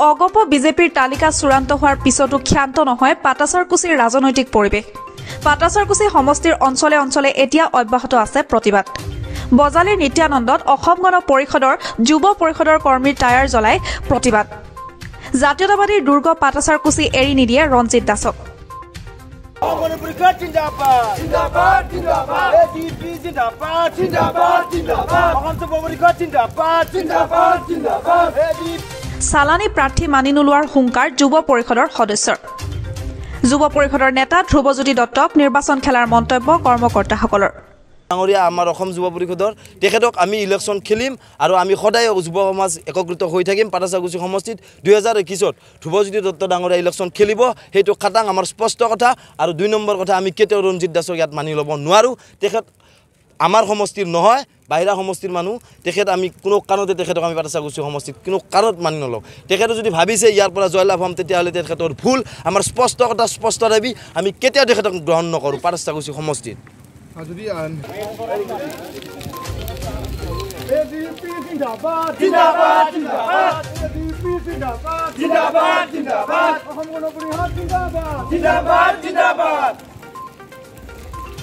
অগপ বিজেপিৰ তালিকা চূড়ান্ত হোৱাৰ পিছতো ক্ষান্ত নহয় পাটাচাৰকুছিৰ ৰাজনৈতিক পৰিৱেশ। পাটাচাৰকুছি সমষ্টিৰ অঞ্চলে অঞ্চলে এতিয়া অব্যাহত আছে প্ৰতিবাদ। বজালীৰ নিত্যানন্দত অসম গণ পৰিষদৰ যুৱ পৰিষদৰ কৰ্মীৰ টায়াৰ জ্বলাই প্ৰতিবাদ। জাতীয়তাবাদী দুৰ্গ পাটাচাৰকুছি এৰি নিদিয়ে ৰঞ্জিত দাসক। চালানী প্ৰাৰ্থী মানি নোলোৱাৰ হুংকাৰ যুৱ পৰিষদৰ সদস্যৰ যুৱ পৰিষদৰ নেতা ধ্ৰুৱজ্যোতি দত্তক নিৰ্বাচন খেলাৰ মন্তব্য কৰ্মকৰ্তাসকলৰ। ডাঙৰীয়া আমাৰ অসম যুৱ পৰিষদৰ তেখেতক আমি ইলেকশ্যন খেলিম আৰু আমি সদায় যুৱ সমাজ একত্ৰিত হৈ থাকিম। পাটাচাগুচি সমষ্টিত দুহেজাৰ একৈছত ধ্ৰুৱজ্যোতি দত্ত ডাঙৰীয়া ইলেকশ্যন খেলিব। সেইটো খাটাং আমাৰ স্পষ্ট কথা আৰু দুই নম্বৰ কথা আমি কেতিয়াও ৰঞ্জিত দাসক ইয়াত মানি ল'ব নোৱাৰোঁ। তেখেত আমাৰ সমষ্টিৰ নহয় বাহিৰা সমষ্টিৰ মানুহ তেখেত আমি কোনো কাৰণতে তেখেতক আমি পাটাচাগুচি সমষ্টিত কোনো কাৰণত মানি নলওঁ তেখেতে যদি ভাবিছে ইয়াৰ পৰা জয়লাভ হ'ম তেতিয়াহ'লে তেখেতৰ ভুল আমাৰ স্পষ্ট কথা স্পষ্ট দাবী আমি কেতিয়াও তেখেতক গ্ৰহণ নকৰোঁ সমষ্টিত। এডিপি জিন্দাবাদ জিন্দাবাদ।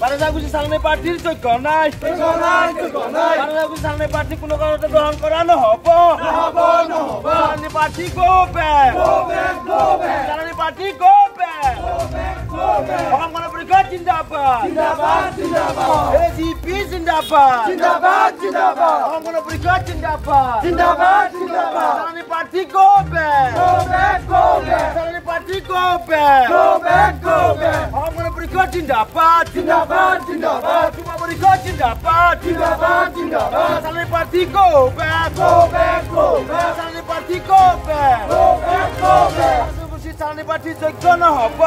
পাৰাজাগুচি চালনী প্ৰাৰ্থীৰ যোগ্য নাই যোগ্য নাই যোগ্য নাই পাৰাজাগুচি চালনী প্ৰাৰ্থী কোনো কাৰণতে গ্ৰহণ কৰা নহ'ব। নহ'ব নহ'ব চালনী প্ৰাৰ্থী go back go back go back চালনী প্ৰাৰ্থী go back go back go back Asom Gana Parishad জিন্দাবাদ। জিন্দাবাদ জিন্দাবাদ এজিপি জিন্দাবাদ। জিন্দাবাদ জিন্দাবাদ অসম গণ পৰিষদ জিন্দাবাদ। জিন্দাবাদ জিন্দাবাদ চালনী প্ৰাৰ্থী go back go back go back চালনী প্ৰাৰ্থী গো পৰিষদ জিন্দাবাদ জিন্দাবাদ জিন্দাবাদ যুৱ পৰিষদ জিন্দাবাদ জিন্দাবাদ জিন্দাবাদ চালনী প্ৰাৰ্থী go back go back go back চালনী প্ৰাৰ্থী go back go back go back চালনী প্ৰাৰ্থী যোগ্য নহ'ব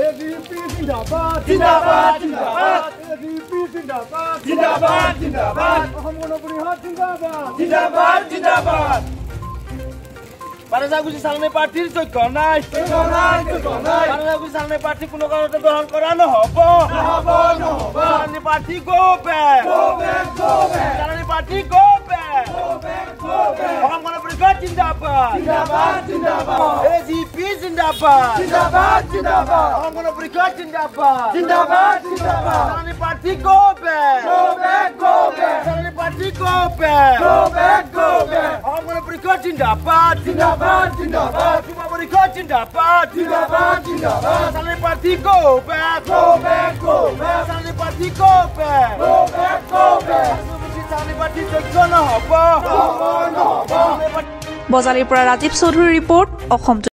এডিপি জিন্দাবাদ জিন্দাবাদ জিন্দাবাদ এডিপি জিন্দাবাদ জিন্দাবাদ জিন্দাবাদ অসম গণ পৰিষদ জিন্দাবাদ জিন্দাবাদ জিন্দাবাদ পাৰাজাগুচি চালনী প্ৰাৰ্থীৰ যোগ্য নাই যোগ্য নাই যোগ্য নাই পাৰাজাগুচি চালনী প্ৰাৰ্থী কোনো কাৰণতে গ্ৰহণ কৰা নহ'ব নহ'ব নহ'ব চালনী প্ৰাৰ্থী go back go back go back চালনী প্ৰাৰ্থী go back go back go back Asom Gana Parishad জিন্দাবাদ জিন্দাবাদ। জিন্দাবাদ এজিপি জিন্দাবাদ। জিন্দাবাদ জিন্দাবাদ। অসম গণ পৰিষদ জিন্দাবাদ। জিন্দাবাদ জিন্দাবাদ। চালনী প্ৰাৰ্থী go back go back go back চালনী প্ৰাৰ্থী গো বেক গো যোগ্য নহ'ব নহ'ব নহ'ব বজালীৰ পৰা ৰাজীৱ চৌধুৰীৰ ৰিপৰ্ট অসম